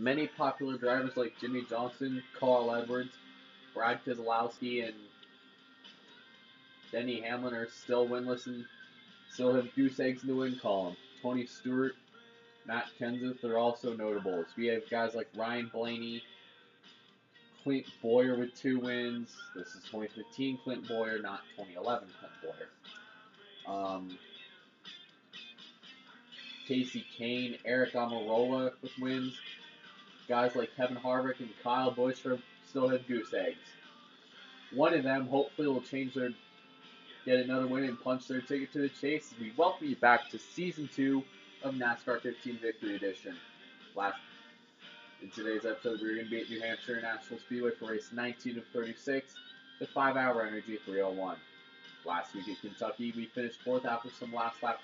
Many popular drivers like Jimmie Johnson, Carl Edwards, Brad Keselowski, and Denny Hamlin are still winless and still have goose eggs in the win column. Tony Stewart, Matt Kenseth are also notables. We have guys like Ryan Blaney, Clint Bowyer with two wins. This is 2015 Clint Bowyer, not 2011 Clint Bowyer. Um, Kasey Kahne, Aric Almirola with wins. Guys like Kevin Harvick and Kyle Busch still have goose eggs. One of them hopefully will change their, get another win and punch their ticket to the chase. as We welcome you back to season two of NASCAR 15 Victory Edition. Last in today's episode, we're going to be at New Hampshire National Speedway for race 19 of 36, the 5-hour Energy 301. Last week at Kentucky, we finished fourth after some last lap,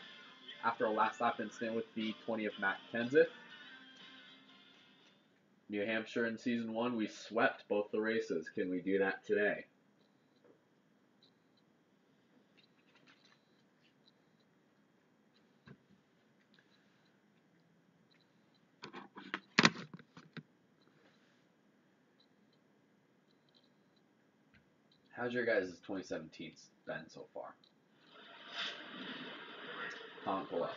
after a last lap incident with the 20 of Matt Kenseth. New Hampshire in season one, we swept both the races. Can we do that today? How's your guys' 2017 been so far? Comment below.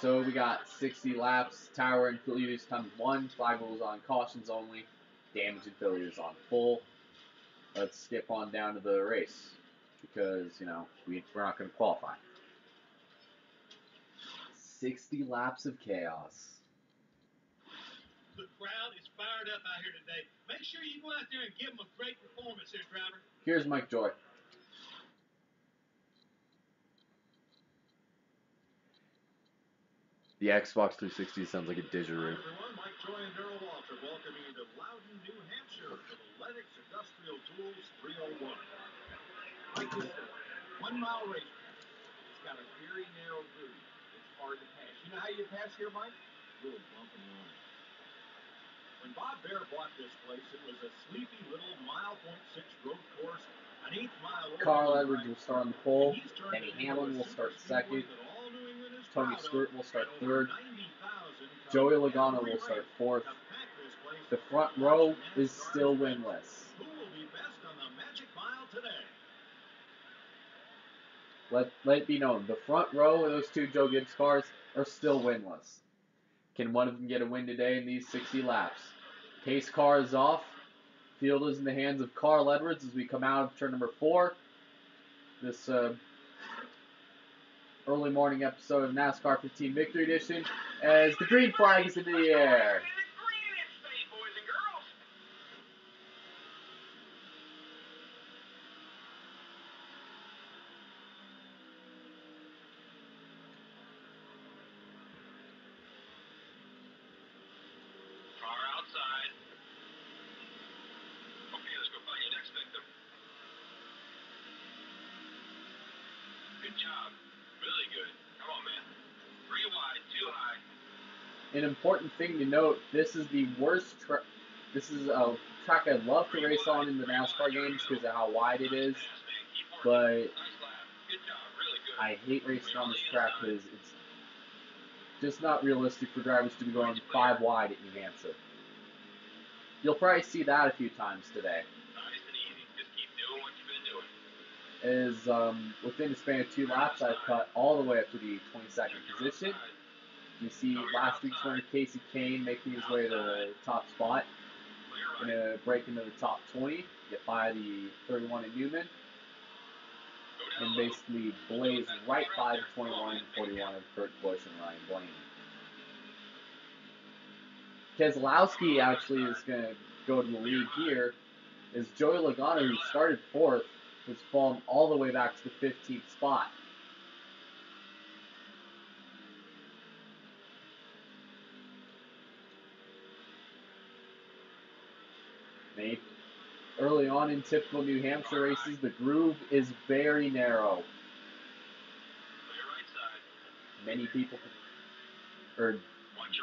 So we got 60 laps. Tower and failures times one. Five rules on cautions only. Damage and failures on full. Let's skip on down to the race because you know we, we're not going to qualify. 60 laps of chaos. The crowd is fired up out here today. Make sure you go out there and give them a great performance here, driver. Here's Mike Joy. The Xbox 360 sounds like a Hi, didgeridoo. everyone. Mike Joy and Darrell Waltrip welcoming you to Loudon, New Hampshire for the Lennox Industrial Tools 301. Like this one mile racetrack. It's got a very narrow groove. It's hard to pass. You know how you pass here, Mike? Little bump and run. When Bob Bahre bought this place, it was a sleepy little mile point six road course, an eighth mile Carl Edwards will start on the pole. And he's turned Denny it into Hamlin will start second. that all New England is Tony Stewart will start third. over 90,000 come Joey Logano will start fourth. The front row is still winless. Let let it be known, the front row of those two Joe Gibbs cars are still winless. Can one of them get a win today in these 60 laps? Pace car is off. Field is in the hands of Carl Edwards as we come out of turn number four. This uh, early morning episode of NASCAR 15 Victory Edition as the green flag is in the air. Car outside. Okay, let's go find your next victim. Good job. Really good. Come on, man. Three wide, two high. An important thing to note: this is the worst. Tra- this is a track I'd love to race on in the NASCAR games because of how wide it is. But. I hate racing on this track because it's just not realistic for drivers to be going five wide at New Hampshire. You'll probably see that a few times today. Is um, within the span of two laps, I've cut all the way up to the 22nd position. You see last week's winner Kasey Kahne making his way to the top spot. Gonna break into the top 20, get by the 31 in Newman, and basically blaze right by the 21 and 41 of Kurt Busch and Ryan Blaney. Keselowski actually is to go to the lead here, as Joey Logano, who started fourth, has fallen all the way back to the 15th spot. Maybe early on in typical New Hampshire races, the groove is very narrow. Many people are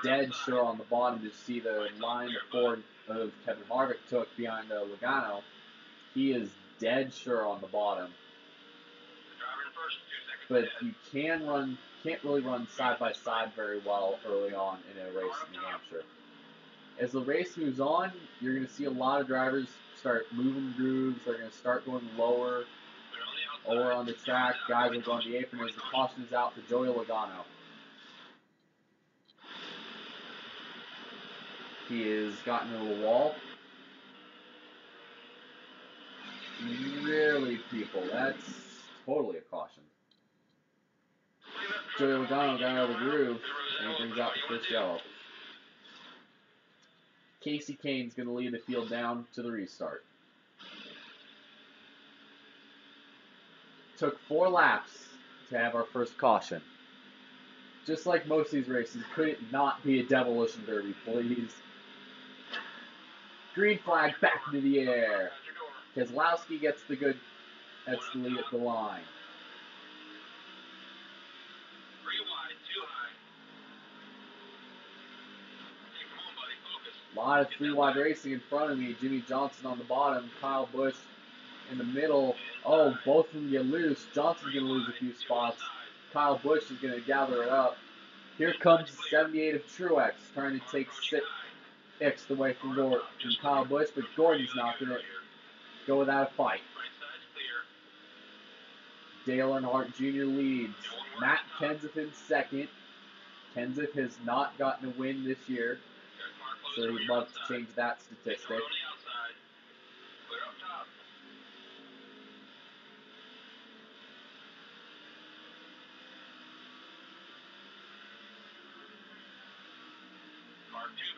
dead sure on the bottom to see the line the Ford of Kevin Harvick took behind uh, Logano. He is dead sure on the bottom. But you can run, can't really run side by side very well early on in a race in New Hampshire. As the race moves on, you're going to see a lot of drivers start moving grooves. They're going to start going lower, over on the track. Guys will go on the apron as the caution is out for Joey Logano. He has gotten into the wall. Really, people, that's totally a caution. Joey Logano got out of the groove, and he brings out the first yellow. Kasey Kahne's going to lead the field down to the restart. Took four laps to have our first caution. Just like most of these races, could it not be a demolition derby, please? Green flag back into the air. Keselowski gets the good, that's the lead at the line. Three wide, too high. Hey, come on, buddy, focus. A lot of three wide racing in front of me. Jimmie Johnson on the bottom, Kyle Busch in the middle. Oh, both of them get loose. Johnson's going to lose a few spots. Kyle Busch is going to gather it up. Here comes the 78 of Truex trying to take six X away from, Gordon, from Kyle Busch, but Gordon's not going to go without a fight. Dale Earnhardt Jr. leads. Matt Kenseth in second. Kenseth has not gotten a win this year, so love to change that statistic.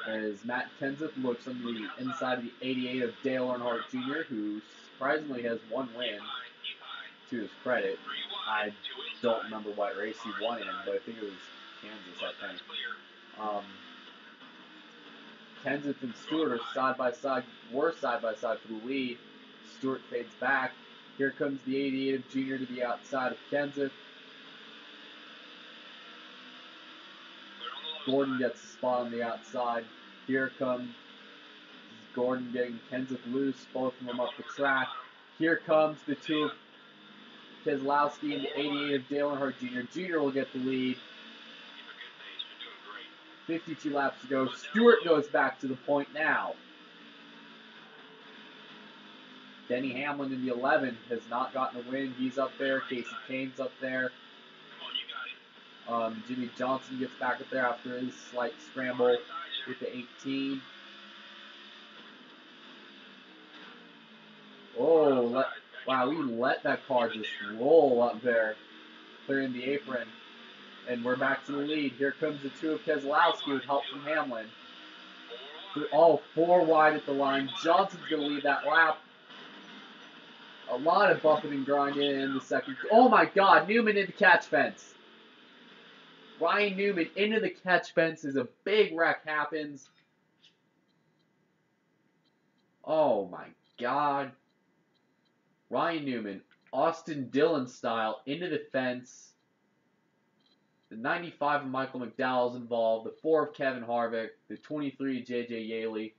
As Matt Kenseth looks on the inside of the 88 of Dale Earnhardt Jr., who surprisingly has one win to his credit. I don't remember what race he won in, but I think it was Kansas, I think. Um, Kenseth and Stewart are side by side, were side by side for the lead. Stewart fades back. Here comes the 88 of Junior to the outside of Kenseth. Gordon gets a spot on the outside. Here comes Gordon getting Kenseth loose, both of them up the track. Here comes the two of Keselowski and the 88 of Dale Earnhardt Jr. Jr. will get the lead. Keep a good pace. You're doing great. 52 laps to go. Stewart goes back to the point now. Denny Hamlin in the 11 has not gotten a win. He's up there. Kasey Kahne's up there. Um, Jimmie Johnson gets back up there after his slight scramble with the 18. Oh, let, wow, we let that car just roll up there, clearing the apron. And we're back to the lead. Here comes the two of Keselowski with help from Hamlin. All four wide at the line. Johnson's going to lead that lap. A lot of bumping and grinding in the second. Oh my God! Newman into the catch fence. Ryan Newman into the catch fence as a big wreck happens. Oh my God! Ryan Newman, Austin Dillon style into the fence. The 95 of Michael McDowell is involved. The 4 of Kevin Harvick. The 23 of J.J. Yeley.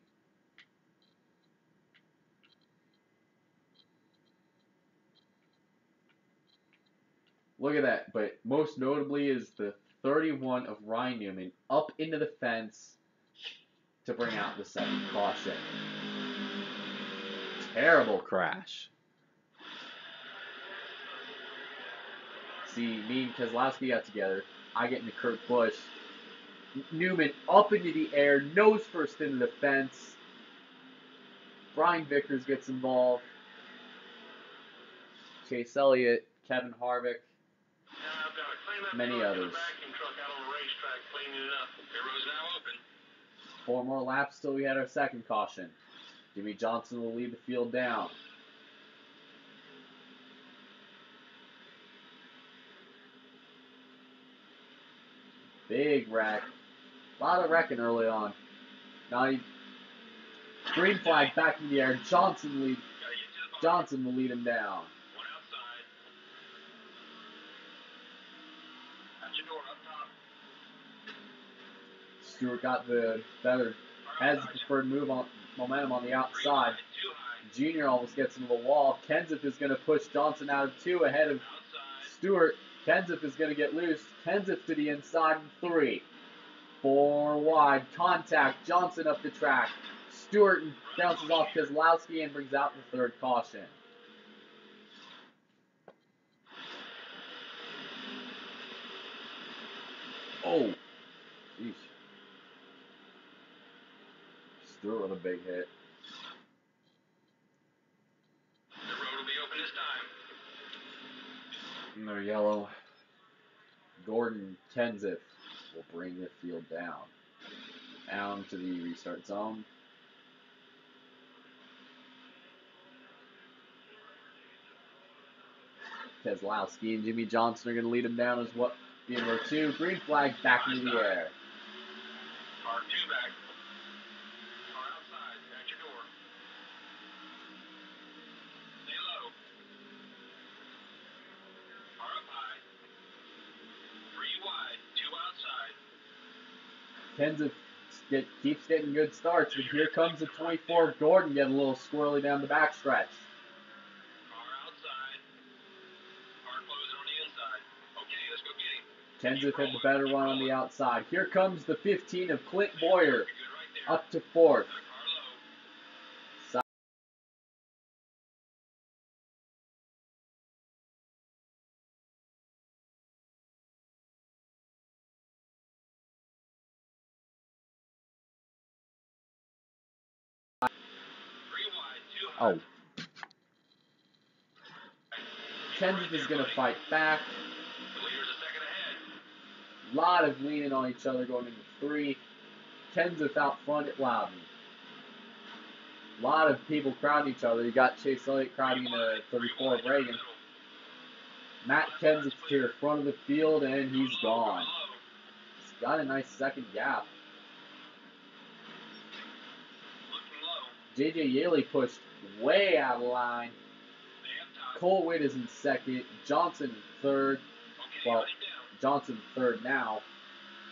Look at that. But most notably is the 31 of Ryan Newman up into the fence to bring out the second caution. Terrible crash. See, me and Keselowski got together. I get into Kurt Busch. Newman up into the air, nose first into the fence. Brian Vickers gets involved. Chase Elliott, Kevin Harvick. Many others. Four more laps till we had our second caution. Jimmie Johnson will lead the field down. Big wreck. A lot of wrecking early on. Now he, green flag back in the air. Johnson lead. Johnson will lead him down. Stewart got the better, has the preferred move on momentum on the outside. Junior almost gets into the wall. Kenseth is going to push Johnson out of two ahead of Stewart. Kenseth is going to get loose. Kenseth to the inside in three. Four wide. Contact. Johnson up the track. Stewart bounces off Keselowski and brings out the third caution. Oh. Jeez. Stewart with a big hit. The road will be open this time. They're yellow. Gordon Kenseth will bring the field down. Down to the restart zone. Keselowski and Jimmie Johnson are going to lead him down as well. row two. Green flag back into the air. Car two back. Car outside. At your door. Stay low. Car up high. Three wide. Two outside. Kenseth get, keeps getting good starts, but here comes the 24 of Gordon getting a little squirrely down the backstretch. Car outside. Car closing on the inside. Okay, let's go get him. Kenseth had the better one on the outside. Here comes the 15 of Clint Bowyer You're good right there. up to fourth. Oh. Kenseth is going to fight back. A lot of leaning on each other going into three. Kenseth out front at Loudon. A lot of people crowding each other. You got Chase Elliott crowding the 34 of Ragan. Matt Kenseth to the front of the field, and he's gone. He's got a nice second gap. Looking low. JJ Yeley pushed way out of line. Cole Whitt is in second. Johnson in third. Well. Johnson third now.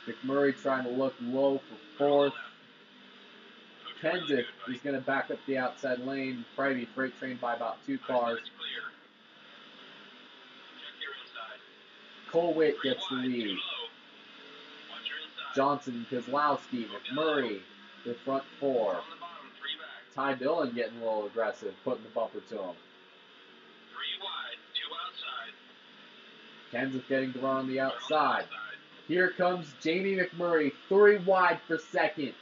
McMurray trying to look low for fourth. Kendrick is going to back up the outside lane. Probably be freight trained by about two cars. Cole Whitt gets the lead. Johnson, Keselowski, McMurray, the front four. On the bottom, three back. Ty Dillon getting a little aggressive, putting the bumper to him. Three wide, two outside. Kenseth getting to run on the on the outside. Here comes Jamie McMurray, three wide for second.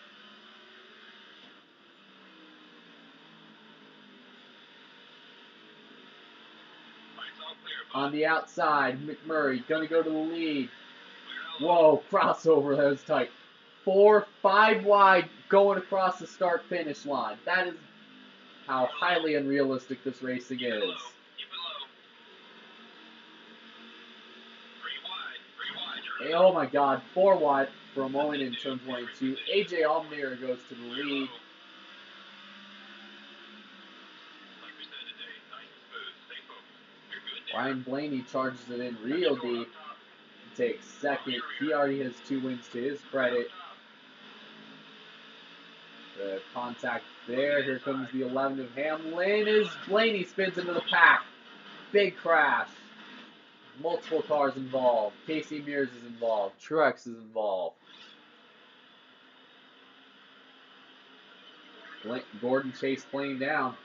Lights all clear, bud. On the outside, McMurray gonna go to the lead. Clear out low. Whoa, crossover, that was tight. Four, five wide going across the start finish line. That is how highly unrealistic this racing Keep is. low. Keep low. Three wide, three wide. Hey, oh my god, four wide for a moment in turn 22. AJ Allmendinger goes to the lead. low. Like we said today, nice and smooth. Stay focused. You're good there. Ryan Blaney charges it in real deep. Takes second. He already has two wins to his credit. The contact there. Here comes the 11 of Hamlin. As Blaney spins into the pack. Big crash. Multiple cars involved. Casey Mears is involved. Truex is involved. Gordon Chase playing down.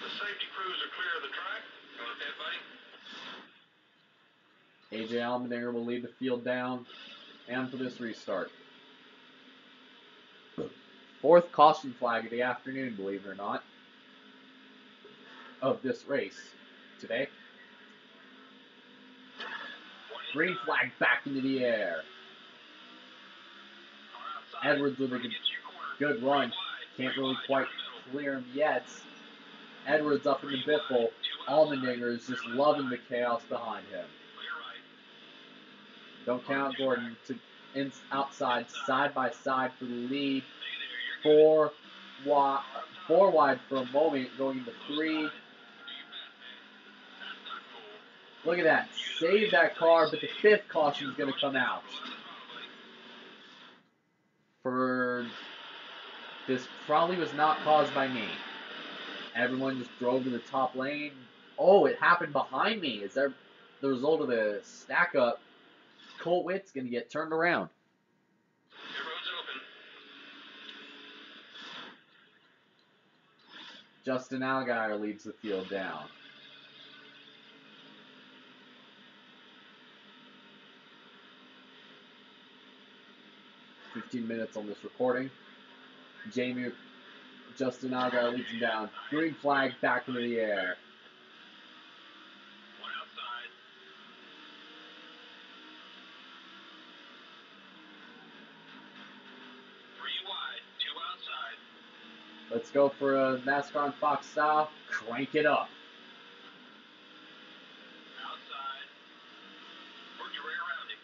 The safety crews are clear of the track. Go ahead, buddy. AJ Allmendinger will lead the field down and for this restart. Fourth caution flag of the afternoon, believe it or not, of this race today. Green flag back into the air. Edwards with a good, run. Can't really quite clear him yet. Edwards up in the biffle. Allmendinger is just loving the chaos behind him. Don't count Gordon to in, outside, side by side for the lead. Four wide, four wide for a moment, going into three. Look at that. Save that car, but the fifth caution is going to come out. For this probably was not caused by me. Everyone just drove to the top lane. Oh, it happened behind me. Is there the result of the stack up? Cole Whitt's gonna get turned around. Justin Allgaier leads the field down. Fifteen minutes on this recording. Jamie, Justin Allgaier leads him down. Green flag back into the air. One outside. Three wide, two outside. Let's go for a NASCAR on Fox style. Crank it up. Outside. Work your way around him.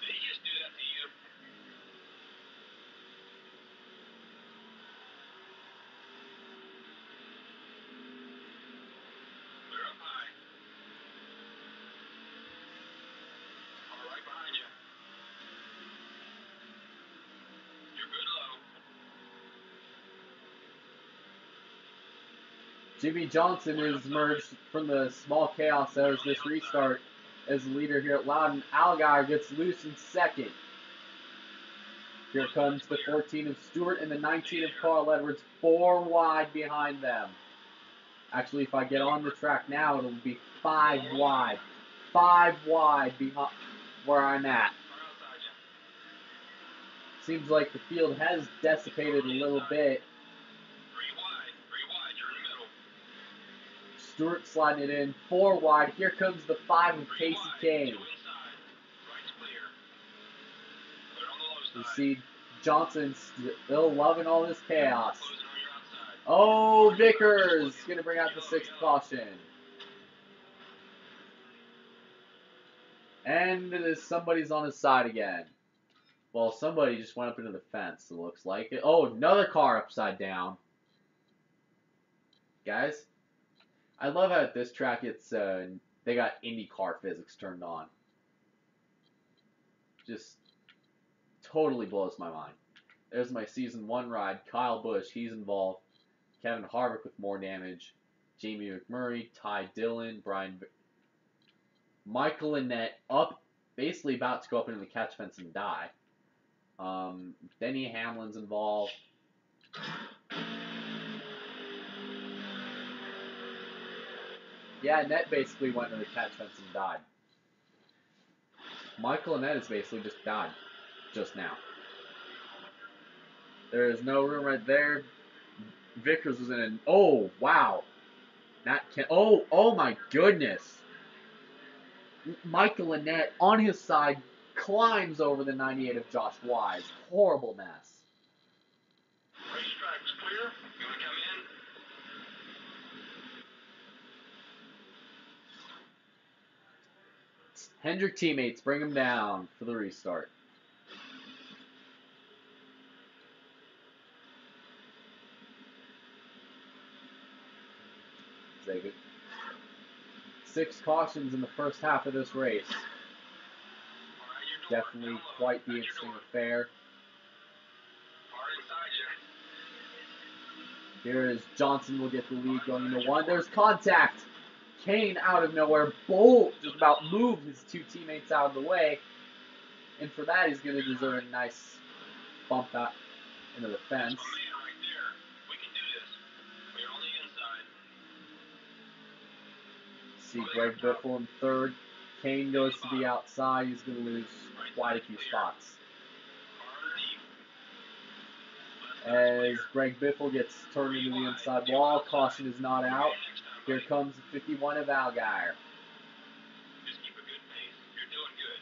Did he just do that to you? Clear up high. Car right behind you. You're good low. Jimmie Johnson has emerged from the small chaos that was this restart as the leader here at Loudon. Allgaier gets loose in second. Here comes the 14 of Stewart and the 19 of Carl Edwards, four wide behind them. Actually, if I get on the track now, it'll be five wide. Five wide behind where I'm at. Seems like the field has dissipated a little bit. Three wide, three wide. You're in the middle. Stewart sliding it in, four wide. Here comes the five of Kasey Kahne. Two inside. Right's clear. Clear on the You see Johnson still loving all this chaos. Closing on your outside. Oh, Vickers gonna bring out the sixth caution. And it is somebody's on his side again. Well, somebody just went up into the fence. It looks like. Oh, another car upside down. Guys, I love how at this track it's uh, they got IndyCar physics turned on. Just totally blows my mind. There's my season one ride. Kyle Busch, he's involved. Kevin Harvick with more damage. Jamie McMurray, Ty Dillon, Brian, V- Michael Annett up, basically about to go up into the catch fence and die. Um, Denny Hamlin's involved. Yeah, Annett basically went into fence and died. Michael Annett has basically just died just now. There is no room right there. Vickers was in an oh wow. Not can oh oh my goodness. Michael Annett on his side climbs over the 98 of Josh Wise. Horrible mess. Racetrack's clear. You want to come in? Hendrick teammates bring him down for the restart. Six cautions in the first half of this race. Definitely quite the interesting affair. Here is Johnson will get the lead going into one. There's contact. Kahne out of nowhere. Bolt just about moved his two teammates out of the way. And for that, he's going to deserve a nice bump out into the fence. That's my man right there. We can do this. We're on the inside. See Greg Biffle in third. Kahne goes to the outside. He's going to lose quite a few spots. As Greg Biffle gets turned into the inside wall, caution is not out. Here comes 51 of Allgaier. Just keep a good pace. You're doing good.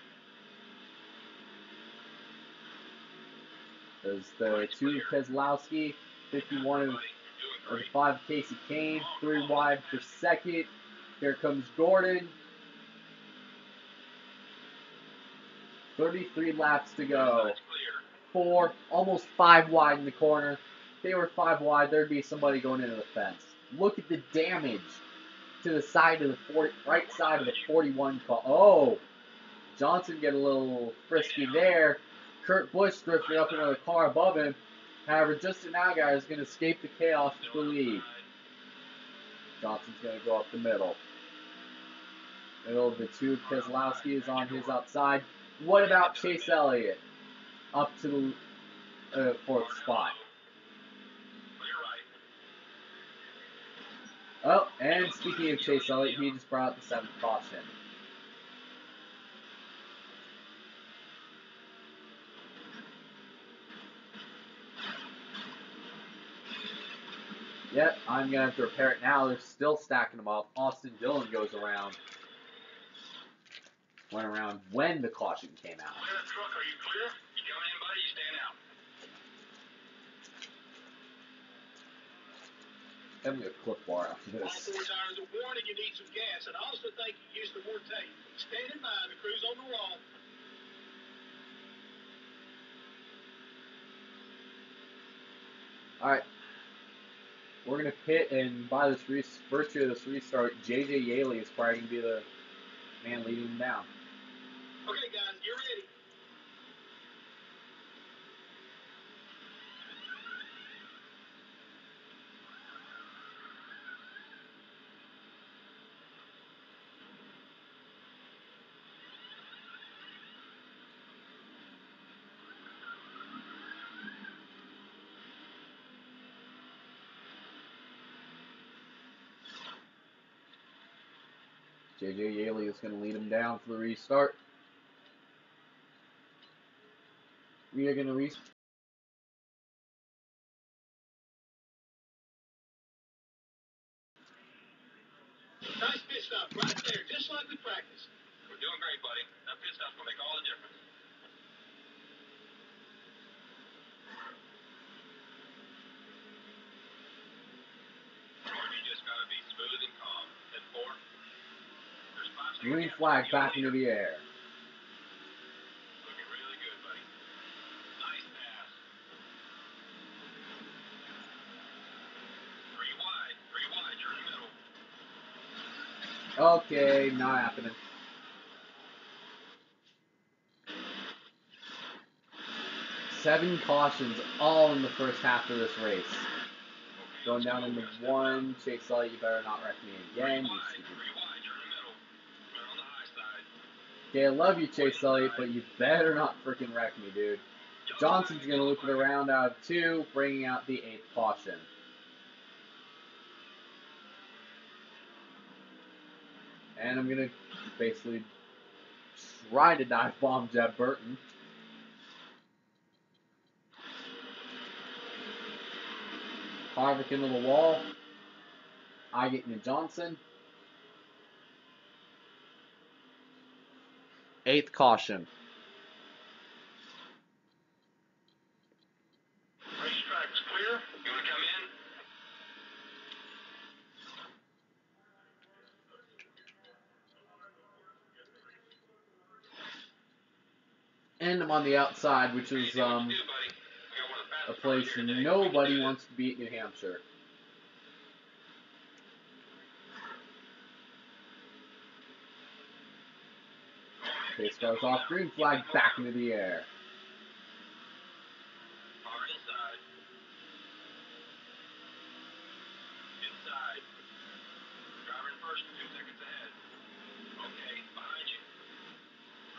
There's the two Keselowski, 51 of Buddy, you're doing or the great. five Kasey Kahne, three wide for second. Here comes Gordon. 33 laps to go. Four, almost five wide in the corner. If they were five wide, there'd be somebody going into the fence. Look at the damage to the side of the 40, right side of the 41 car. Oh, Johnson get a little frisky there. Kurt Busch drifted up into the car above him. However, Justin Allgaier is going to escape the chaos with the lead. Johnson's going to go up the middle. Middle of the two, Keselowski is on his outside. What about Chase Elliott? Up to the uh, fourth spot. Clear right. Oh, and speaking of Chase Elliott, he just brought the seventh caution. Yep, I'm gonna have to repair it now. They're still stacking them up. Austin Dillon goes around. Went around when the caution came out. Truck. Are you clear? You in, buddy? You staying out? Give me a clip bar after All this. tires are warning you need some gas, and I also think you use some more tape. Stand in mind, the crew's on the roll. Alright. We're gonna pit, and by this re- virtue of this restart, JJ Yeley is probably gonna be the man leading them down. Okay, guys, get ready. JJ Yeley is going to lead him down for the restart. We are going to restart. Nice pit stop right there, just like we practiced. We're doing great, buddy. That pit stop's gonna make all the difference. You just gotta be smooth and calm. Head four. There's five seconds Green flag back into the air. Looking really good, buddy. Nice pass. Three wide. Three wide. You're in the middle. Okay, not happening. Seven cautions, all in the first half of this race. Going down into We're gonna step one. Chase Elliott, you better not wreck me again, you stupid. Three wide. You're in the middle. We're on the high side. Okay, I love you, Chase Elliott, but you better not freaking wreck me, dude. Johnson's gonna loop it around out of two, bringing out the eighth caution. And I'm gonna basically try to dive bomb Jeb Burton. Harvick into the wall. I get into Johnson. Eighth caution. Racetrack's clear. You wanna come in? And I'm on the outside, which is Anything we can um do, buddy? We got one of the a place cars here today. We can nobody wants to be at New Hampshire. Pace goes off, green flag back into the air. Far inside. Inside. Driver in first, two seconds ahead. Okay, behind you.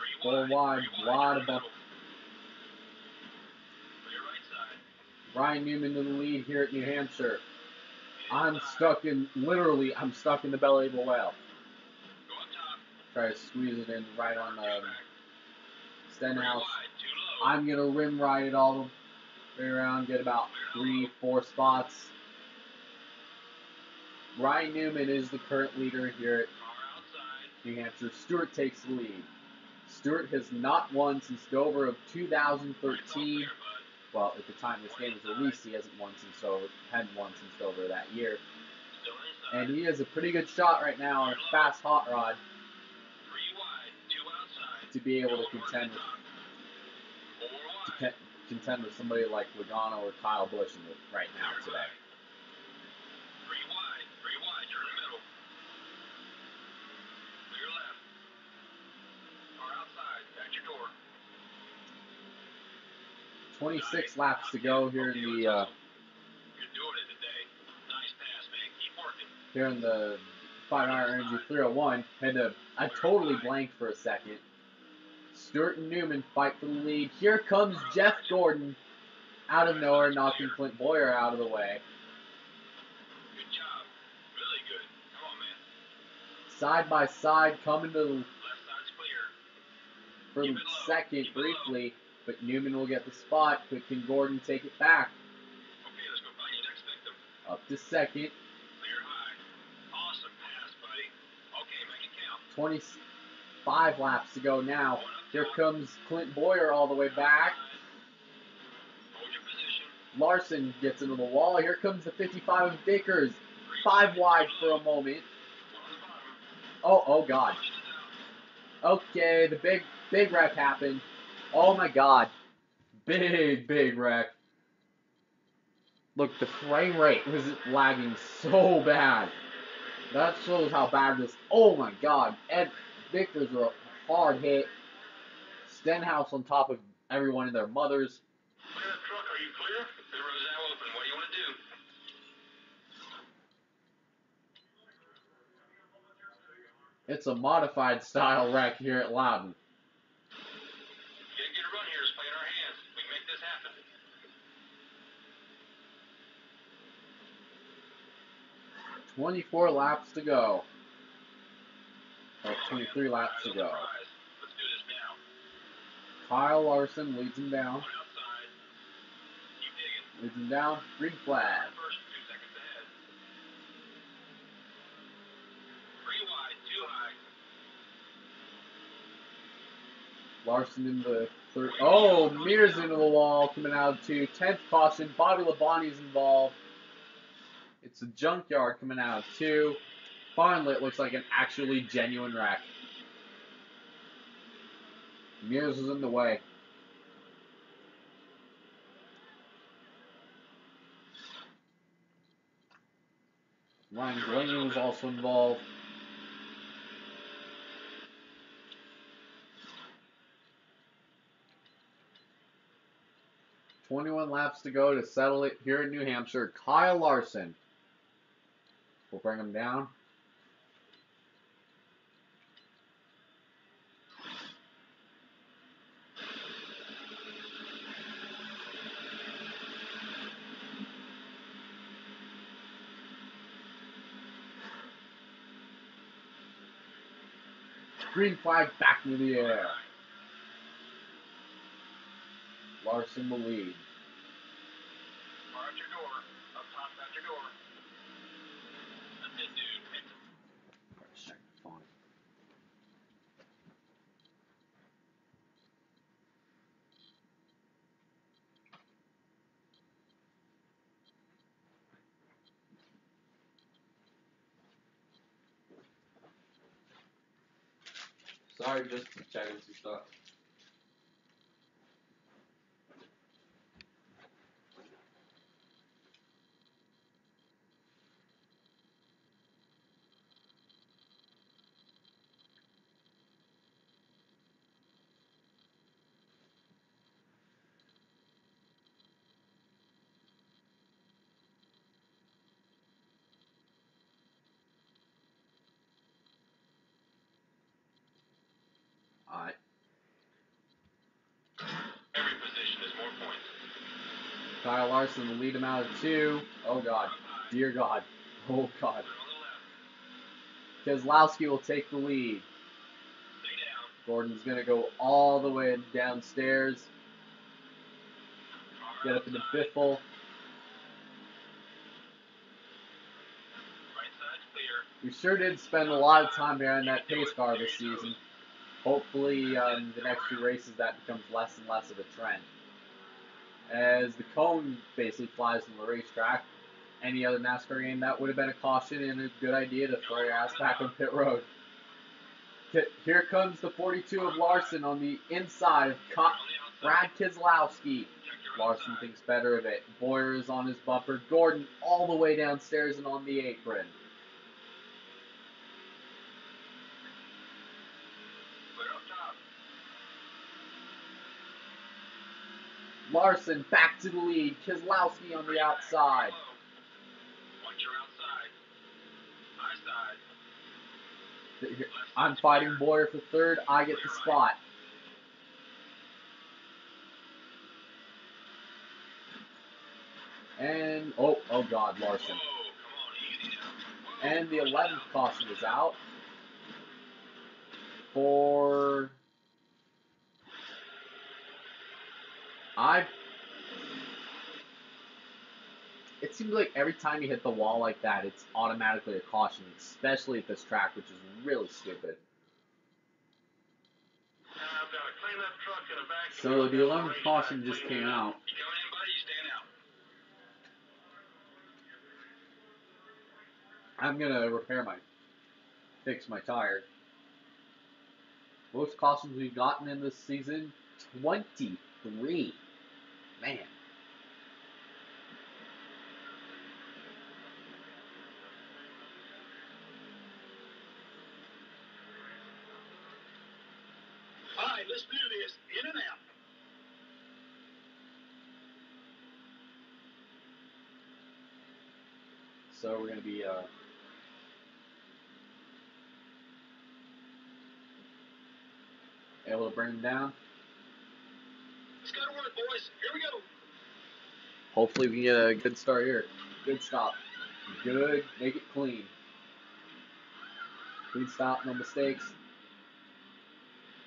Three Four wide. wide, in above. middle. Clear right side. Brian Newman to the lead here at New Hampshire. I'm stuck in, literally, I'm stuck in the belly of a whale. Try to squeeze it in right on um, Stenhouse. I'm gonna rim ride it all the way around, get about three, four spots. Ryan Newman is the current leader here at New Hampshire. Stewart takes the lead. Stewart has not won since Dover of 2013. Well, at the time this game was released, he hasn't won since Dover, hadn't won since Dover that year. And he has a pretty good shot right now on a fast hot rod Three wide, two outside. To be able to contend with, to contend with somebody like Logano or Kyle Busch right now today. right. Three wide, three wide, you're in the middle. Clear left. Car outside, at your door. 26 laps to go here in the uh. You're doing it today. Nice pass, man. Keep working. here in the Five Hour Energy 301. Had to, I totally blanked for a second. Stewart and Newman fight for the lead. Here comes Jeff Gordon out of nowhere, knocking Clint Bowyer out of the way. Job. Really good. Come on, man. Side by side, coming to the, Left side's clear. for the second briefly, but Newman will get the spot. But can Gordon take it back? Okay, let's go find your next victim. Up to second. Awesome pass. Okay, make it count. 25 laps to go now. Here comes Clint Bowyer all the way back. Larson gets into the wall. Here comes the 55 of Vickers. Five wide for a moment. One on the bottom. Oh, oh God. Pushes it out. Okay, the big, big wreck happened. Oh my God. Big, big wreck. Look, the frame rate was lagging so bad. That shows how bad this. Oh my God. Ed Vickers were a hard hit. Stenhouse on top of everyone and their mothers. Clear that truck. Are you clear? The now open. What do you want to do? It's a modified style wreck here at Loudon. Get a good run here. Just play in our hands. We can make this happen. 24 laps to go. Oh, 23 laps to go. Surprise. Let's do this now. Kyle Larson leads him down. Leads him down. Green flag. Larson in the third. Oh, Mears into the wall coming out two. Tenth caution. Bobby Labonte's involved. It's a junkyard coming out of two. Finally, it looks like an actually genuine wreck. Mears is in the way. Ryan Blaney was also involved. Twenty-one laps to go to settle it here in New Hampshire. Kyle Larson will bring him down. Green flag back into the air. Larson will lead. Car at your door. Up top at your door. Dude. Hit the Sorry, just checking some stuff. Alright. Every position is more points. Kyle Larson will lead him out of two. Oh god. Dear God. Oh god. Keselowski will take the lead. Gordon's gonna go all the way downstairs. Get up in the outside. biffle. We sure did spend a lot of time behind that pace car this season. Hopefully, um, the next few races that becomes less and less of a trend. As the cone basically flies in the racetrack, any other NASCAR game that would have been a caution and a good idea to throw your ass back on pit road. Here comes the 42 of Larson on the inside of. Brad Keselowski. Larson thinks better of it. Bowyer is on his bumper. Gordon all the way downstairs and on the apron. Clear up top. Larson back to the lead. Keselowski on the outside. Low. Watch your outside. Th- I'm fighting Bowyer for third. I get the spot. And oh, oh God, Larson. Whoa, come on, easy now. Whoa, And the 11th down. caution is out for. I. It seems like every time you hit the wall like that, it's automatically a caution, especially at this track, which is really stupid. Now I've got a cleanup truck and a vacuum So the that's 11th caution just came out. You coming in, buddy? You staying out? I'm gonna repair my, fix my tire. Most cautions we've gotten in this season, 23. Man. All right, let's do this. In and out. So we're gonna be uh able to bring them down. Let's go to work, boys. Here we go. Hopefully we can get a good start here. Good stop. Good. Make it clean. Clean stop, no mistakes.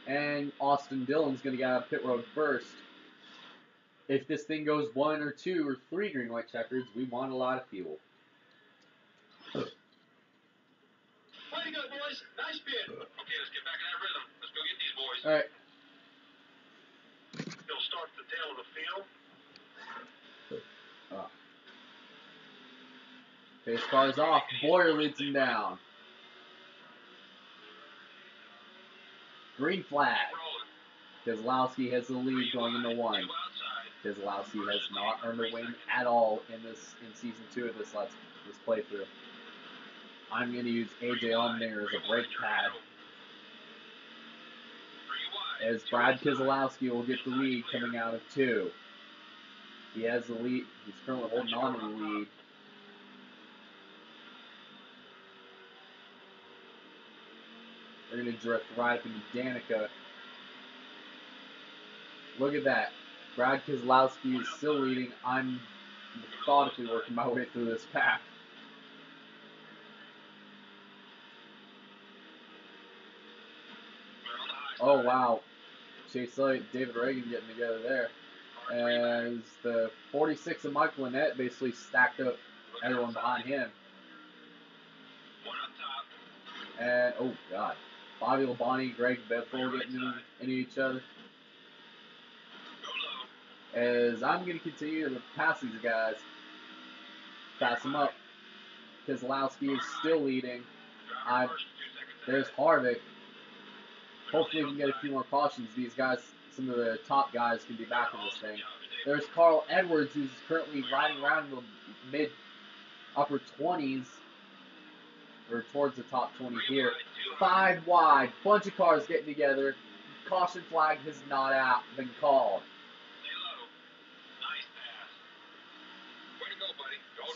And Austin Dillon's gonna get out of pit road first. If this thing goes one or two or three green white checkers, we want a lot of fuel. Way to go, boys. Nice bid. Okay, let's get back in that rhythm. Let's go get these boys. Alright, He'll start the of the field. Uh, pace car's off. Bowyer leads him down. Green flag. Keselowski has the lead going into one. Keselowski has not earned a win at all in this in season two of this let's this playthrough. I'm going to use AJ on there as a brake pad. As Brad Keselowski will get the lead coming out of two. He has the lead. He's currently holding on to the lead. They're going to drift right into Danica. Look at that. Brad Keselowski is still leading. I'm methodically working my way through this pack. Oh wow. Chase Light, David Ragan getting together there. As the 46 of Michael Annett basically stacked up everyone behind him. And oh god. Bobby Labonte, Greg Bedford getting into, into each other. As I'm gonna continue to pass these guys. Pass them up. Keselowski is still leading. I- There's. Harvick. Hopefully we can get a few more cautions. These guys, some of the top guys can be back in this thing. There's Carl Edwards, who's currently riding around in the mid upper 20s, or towards the top 20 here. Five wide, bunch of cars getting together. Caution flag has not out, been called.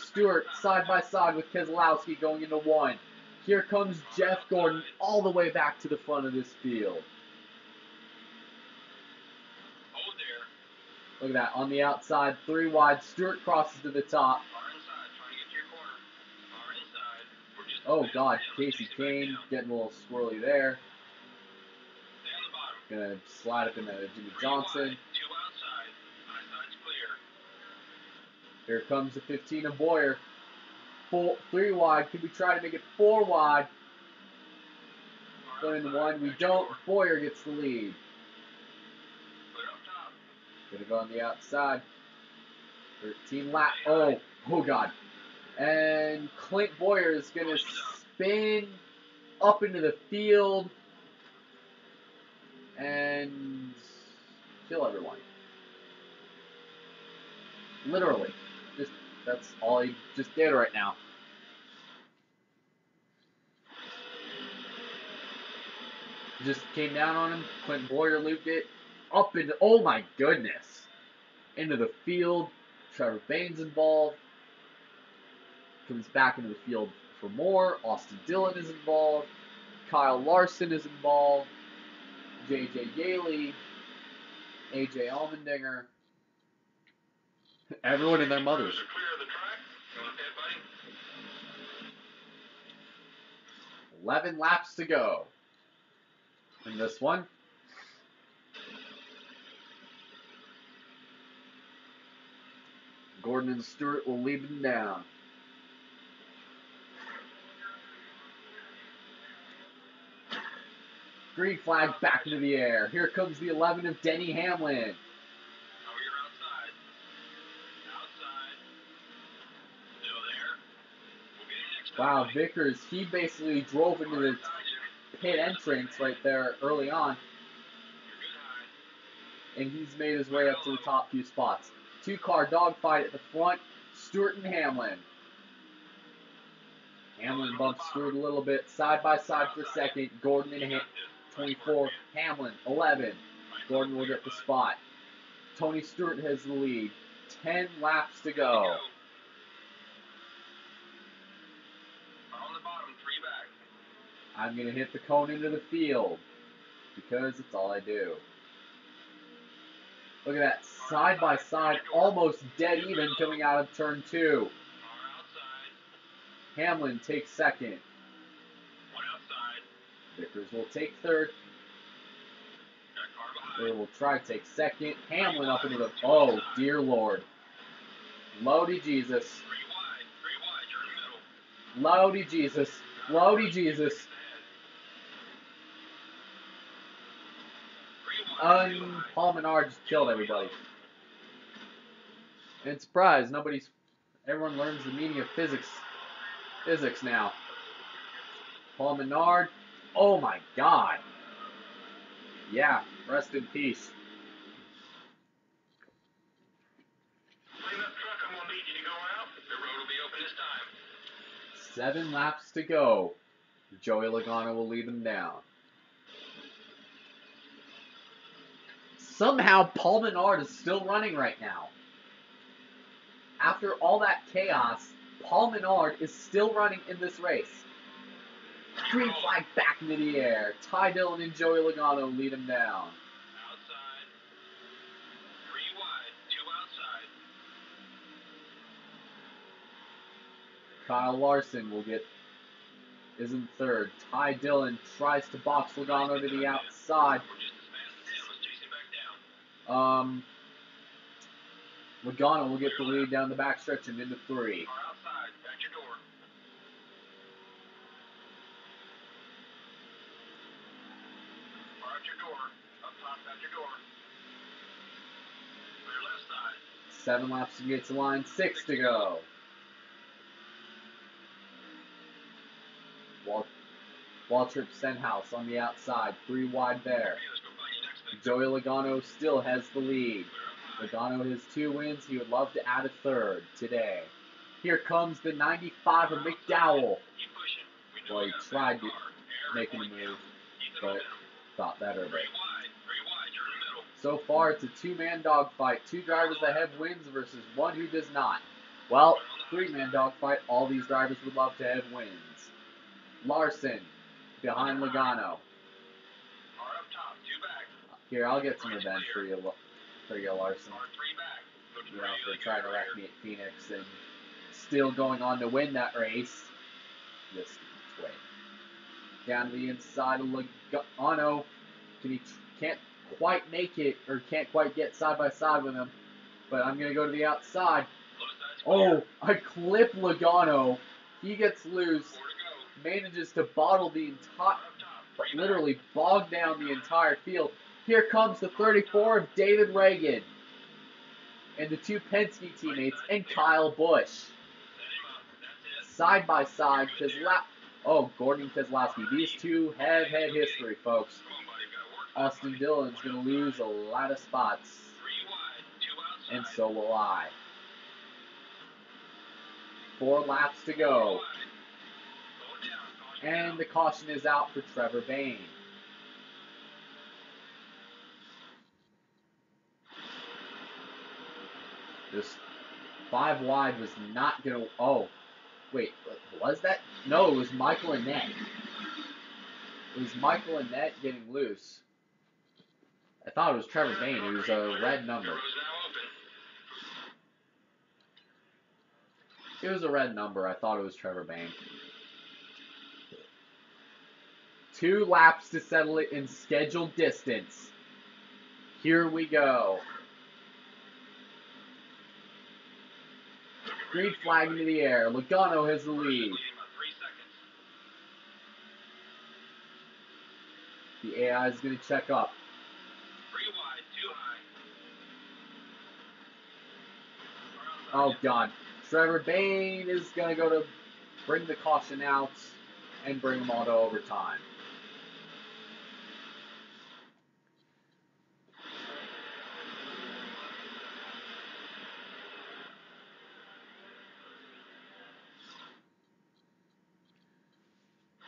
Stewart side by side with Keselowski going into one. Here comes Jeff Gordon all the way back to the front of this field. Oh, Look at that, on the outside, three wide. Stewart crosses to the top. Far inside. Trying to get to your corner. Far inside. We're just Oh God, Kasey chase it back Kahne getting a little squirrely there. Stay on the bottom. Gonna slide up into Jimmie Johnson. wide, Two outside. High side's clear. Here comes the 15 of Bowyer. Four, three wide. Can we try to make it four wide? Going into one. We don't. Bowyer gets the lead. Gonna go on the outside. 13 lap. Oh, oh God. And Clint Bowyer is gonna spin up into the field and kill everyone. Literally. That's all he just did right now. Just came down on him. Clint Bowyer looped it up into. Oh my goodness! Into the field. Trevor Bayne's involved. Comes back into the field for more. Austin Dillon is involved. Kyle Larson is involved. JJ Yeley, AJ Allmendinger, everyone and their mothers. Clear of the track. 11 laps to go in this one. Gordon and Stewart will lead them down. Green flag back into the air. Here comes the 11 of Denny Hamlin. Wow. Vickers, he basically drove into the pit entrance right there early on, and he's made his way up to the top few spots. Two car dogfight at the front, Stewart and Hamlin. Hamlin bumps Stewart a little bit, side by side for second. Gordon and ha- 24, Hamlin 11. Gordon will get the spot. Tony Stewart has the lead. 10 laps to go. I'm going to hit the cone into the field because it's all I do. Look at that side by side, almost dead even coming out of turn two. Hamlin takes second. Vickers will take third. Behind. will try to take second. Hamlin up into the. Oh, dear lord. Lodi Jesus. Lodi Jesus. Lodi Jesus. Wide. Paul Menard just killed everybody. And surprise, nobody's. Everyone learns the meaning of physics. Physics now. Paul Menard. Oh my god. Yeah, rest in peace. Seven laps to go. Joey Logano will lead them down. Somehow, Paul Menard is still running right now. After all that chaos, Paul Menard is still running in this race. Green flag back into the air. Ty Dillon and Joey Logano lead him down. Outside. Three wide. Two outside. Kyle Larson will get is in third. Ty Dillon tries to box Logano to the outside. We're just as fast as him. Let's chase him back down. Um, Logano will get the lead down the backstretch and into three. Car outside. Back your door. Car out your door. Up top, out your door. Clear left side. Seven laps to get to line, six to go. Wal- Waltrip Stenhouse on the outside, three wide there. Joey Logano still has the lead. Logano has two wins. He would love to add a third today. Here comes the 95 of McDowell. Well, he tried to make a move, but thought better of it. So far, it's a two-man dogfight. Two drivers that have wins versus one who does not. Well, three-man dogfight. All these drivers would love to have wins. Larson behind Logano. Car up top. Two back. Here, I'll get some revenge for you, for you, Larson. You know, for trying to wreck me at Phoenix and still going on to win that race. This way. Down to the inside of Logano. Can he can't quite make it or can't quite get side by side with him. But I'm gonna go to the outside. Oh, I clip Logano. He gets loose, manages to bottle the entire, literally bog down the entire field. Here comes the 34 of David Ragan and the two Penske teammates and Kyle Busch. Side by side, Kezla- Oh, Gordon Keselowski. These two have had history, folks. Austin. Dillon's going to lose a lot of spots, and so will I. Four laps to go. And the caution is out for Trevor Bayne. This five wide was not going to. Oh, wait, was that? No, it was Michael Annett. It was Michael Annett getting loose. I thought it was Trevor Bayne. It was a red number. It was a red number. I thought it was Trevor Bayne. Two laps to settle it in scheduled distance. Here we go. Green flag into the air. Logano has the lead. The AI is going to check up. Oh God, Trevor Bayne is going to go to bring the caution out and bring them all to overtime.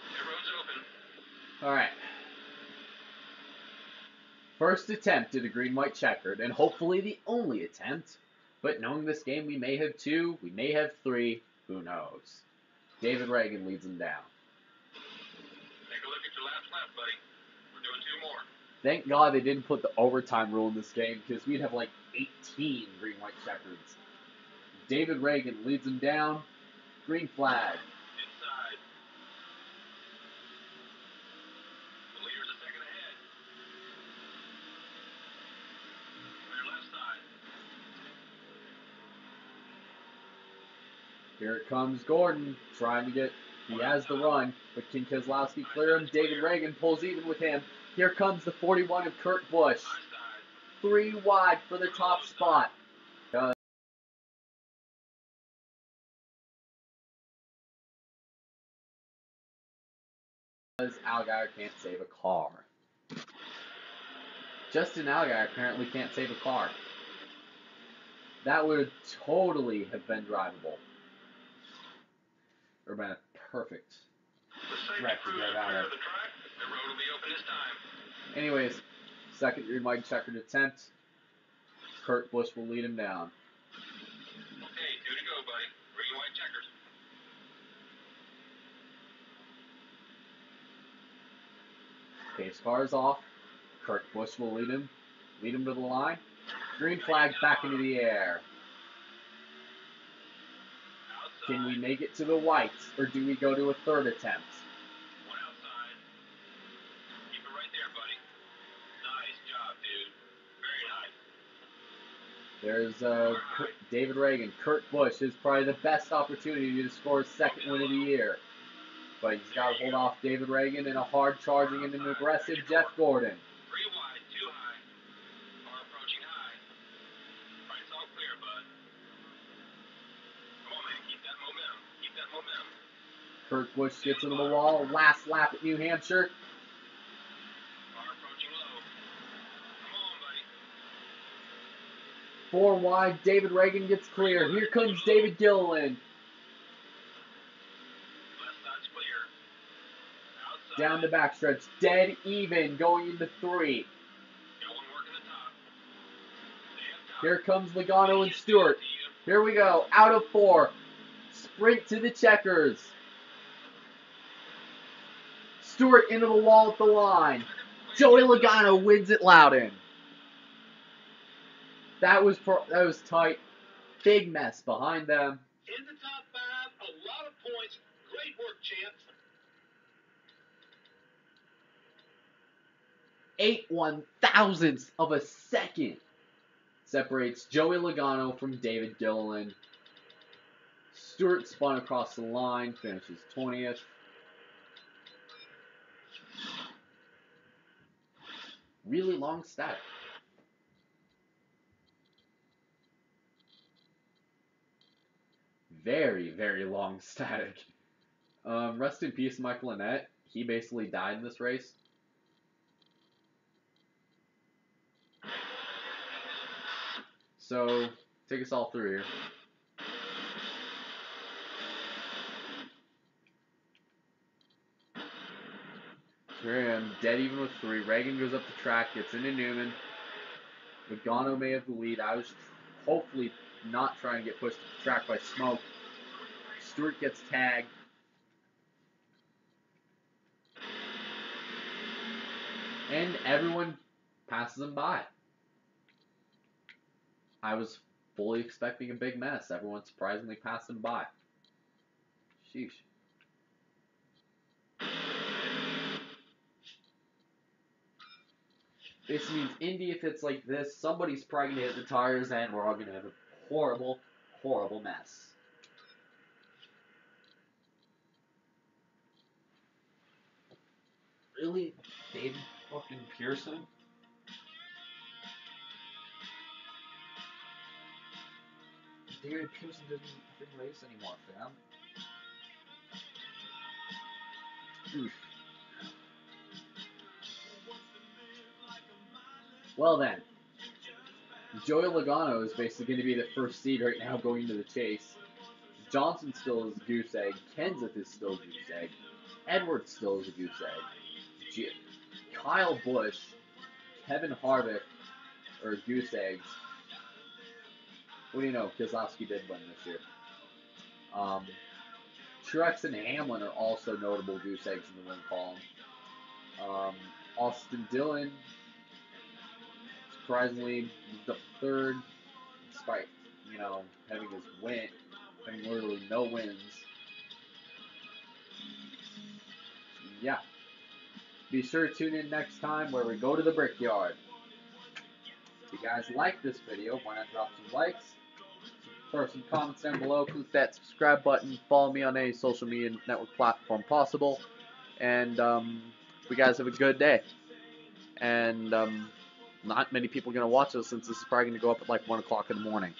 The road's open. All right. First attempt at a green white checkered, and hopefully the only attempt. But knowing this game, we may have two, we may have three, who knows? David Ragan leads them down. Take a look at your laps left, buddy. We're doing two more. Thank God they didn't put the overtime rule in this game because we'd have like 18 green white checkers. David Ragan leads them down. Green flag. Inside. The leader's a second ahead. Clear left side. Here comes Gordon trying to get. He has the run, but can Keselowski clear him? David Ragan pulls even with him. Here comes the 41 of Kurt Busch. Three wide for the top spot. Because Allgaier can't save a car. Justin Allgaier apparently can't save a car. That would totally have been drivable. Or a perfect. Wreck to get out of. of the track. The road will be open this time. Anyways, second green white checkered attempt. Kurt Busch will lead him down. Okay, two to go, buddy. Green, white checkers. Pace car is off. Kurt Busch will lead him. Lead him to the line. Green flag back into the air. Outside. Can we make it to the whites, or do we go to a third attempt? One outside. Keep it right there, buddy. Nice job, dude. Very nice. There's uh, Kurt- David Ragan. Kurt Busch is probably the best opportunity to score his second win of the year. But he's got to hold off David Ragan and a hard charging and an aggressive Jeff Gordon. Three wide, too high. Car approaching high. Right's all clear, bud. Come on, man. Keep that momentum. Keep that momentum. Busch gets into the wall. Last lap at New Hampshire. Four wide. David Ragan gets clear. Here comes David Gilliland. Down the backstretch. Dead even going into three. Here comes Logano and Stewart. Here we go. Out of four. Sprint to the checkers. Stewart into the wall at the line. Joey Logano wins at Loudon. That was pro- that was tight. Big mess behind them. In the top five, a lot of points. Great work, champs. Eight one thousandths of a second separates Joey Logano from David Gilliland. Stewart spun across the line, finishes 20th. Really long static. Very, very long static. Um, rest in peace, Michael Annett. He basically died in this race. So, take us all through here. Here I am, dead even with three. Ragan goes up the track, gets into Newman. Logano may have the lead. I was hopefully not trying to get pushed to the track by smoke. Stewart gets tagged. And everyone passes him by. I was fully expecting a big mess. Everyone surprisingly passed him by. Sheesh. This means Indy, if it's like this, somebody's probably gonna hit the tires and we're all gonna have a horrible, horrible mess. Really? David fucking Pearson? David Pearson doesn't race anymore, fam. Oof. Well then, Joey Logano is basically going to be the first seed right now going into the chase. Johnson still is a goose egg. Kenseth is still a goose egg. Edwards still is a goose egg. G- Kyle Busch, Kevin Harvick are goose eggs. What do you know? Keselowski did win this year. Um, Truex and Hamlin are also notable goose eggs in the win column. Um, Austin Dillon, surprisingly, the third, despite you know having his win, having literally no wins. Yeah. Be sure to tune in next time where we go to the Brickyard. If you guys like this video, why not drop some likes? Throw some comments down below. Click that subscribe button. Follow me on any social media network platform possible. And um, guys have a good day. And um, not many people are going to watch this since this is probably going to go up at like 1 o'clock in the morning.